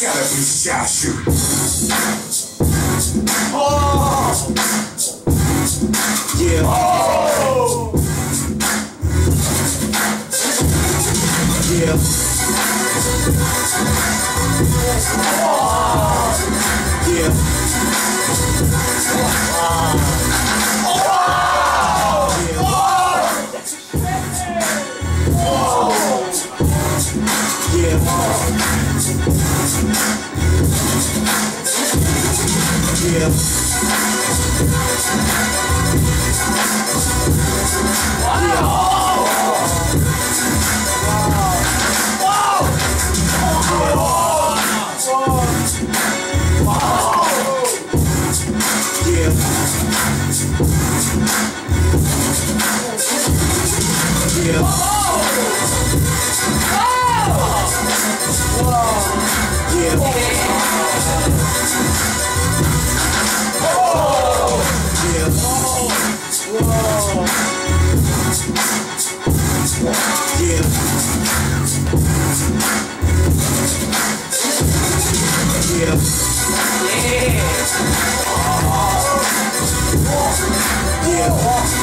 shall shoot. Oh! Yeah. Oh! Yeah. Oh! Yeah. Yeah. Yeah. Yeah. Yeah. Yeah.